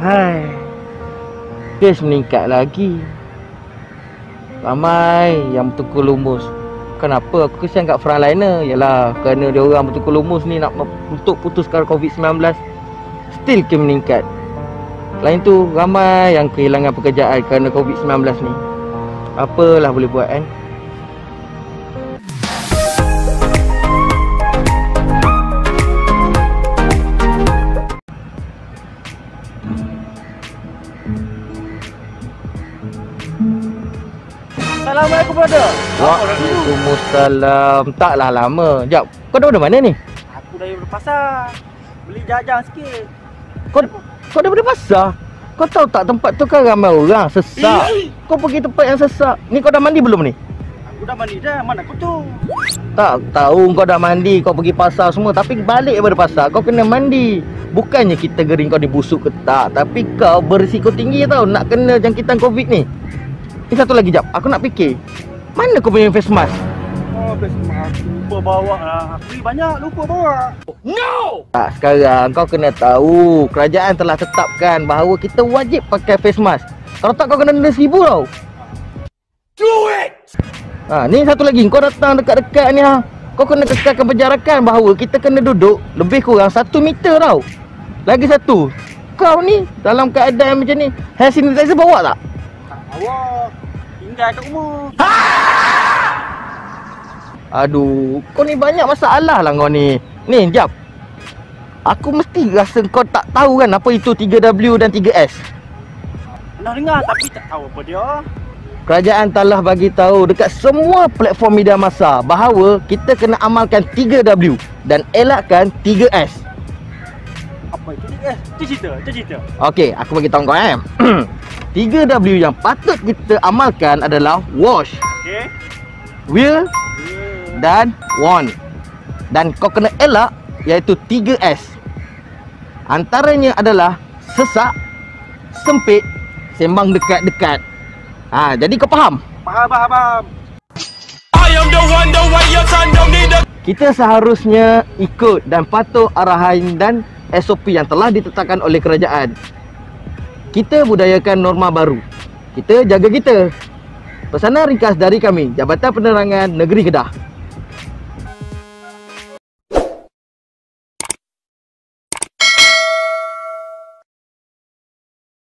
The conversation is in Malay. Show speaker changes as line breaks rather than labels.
Hai. Kes meningkat lagi. Ramai yang bertukar lumus. Kenapa aku kesian kat frontliner? Yalah, kerana dia orang bertukar lumus ni nak untuk putuskan COVID-19. Still ke meningkat. Selain tu, ramai yang kehilangan pekerjaan kerana COVID-19 ni. Apalah boleh buat kan?
Assalamualaikum brother.
Waalaikumsalam. Taklah lama. Jap, kau daripada mana ni?
Aku dari pasar. Beli jajan sikit.
Kau kau daripada pasar? Kau tahu tak tempat tu kan ramai orang sesak. Kau pergi tempat yang sesak. Ni kau dah mandi belum ni?
Aku dah mandi dah. Mana aku tu?
Tak tahu kau dah mandi, kau pergi pasar semua tapi balik daripada pasar kau kena mandi. Bukannya kita gering kau dibusuk ke tak, tapi kau berisiko tinggi tau nak kena jangkitan Covid ni. Ni satu lagi jap, aku nak fikir. Mana kau punya face mask?
Oh, best aku lupa bawa lah. Aku banyak lupa bawa.
Tak, sekarang kau kena tahu kerajaan telah tetapkan bahawa kita wajib pakai face mask. Kalau tak kau kena denda seribu tau. Do it! Ha, ni satu lagi, kau datang dekat-dekat ni ha. Kau kena kekalkan penjarakan bahawa kita kena duduk lebih kurang satu meter tau. Lagi satu, kau ni dalam keadaan macam ni, hand sanitizer bawa tak?
Bawa. Tinggal kat rumah.
Aduh, kau ni banyak masalah lah kau ni. Ni, jap. Aku mesti rasa kau tak tahu kan apa itu 3W dan 3S.
Pernah dengar tapi tak tahu apa dia.
Kerajaan telah bagi tahu dekat semua platform media masa bahawa kita kena amalkan 3W dan elakkan 3S.
Apa itu ni? Eh, cerita, cerita.
Okey, aku bagi tahu kau eh. 3W yang patut kita amalkan adalah wash,
Okey.
will
Yeah.
dan want. Dan kau kena elak iaitu 3S. Antaranya adalah sesak, sempit, sembang dekat-dekat. Ha, jadi kau faham?
Faham, faham, faham.
Kita seharusnya ikut dan patuh arahan dan SOP yang telah ditetapkan oleh kerajaan. Kita budayakan norma baru. Kita jaga kita. Pesanan ringkas dari kami, Jabatan Penerangan Negeri Kedah.